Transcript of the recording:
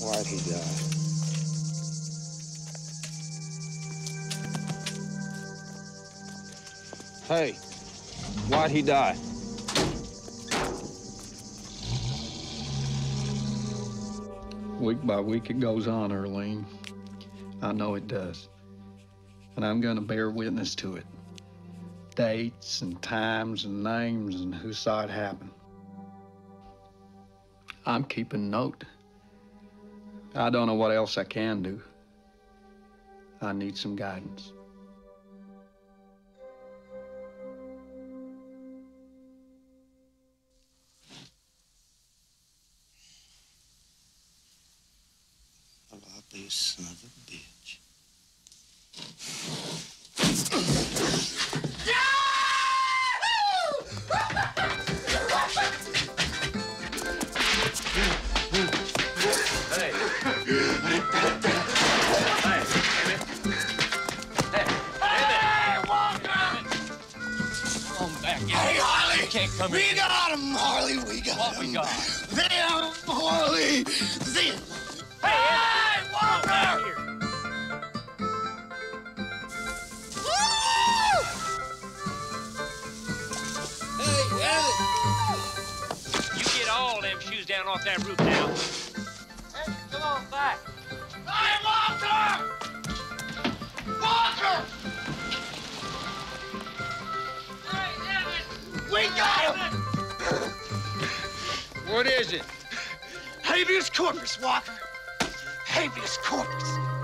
Why'd he die? Hey, why'd he die? Week by week it goes on, Earlene. I know it does. And I'm going to bear witness to it. Dates and times and names and who saw it happen. I'm keeping note. I don't know what else I can do. I need some guidance. I love this son of a bitch. Hey, Harley! You can't come we in. got him, Harley. We got What him. we got? Them, Harley. Them. Hey, Hey, Walker! here. Hey, Emmett! You get all them shoes down off that roof now. What is it? Habeas corpus, Walker. Habeas corpus.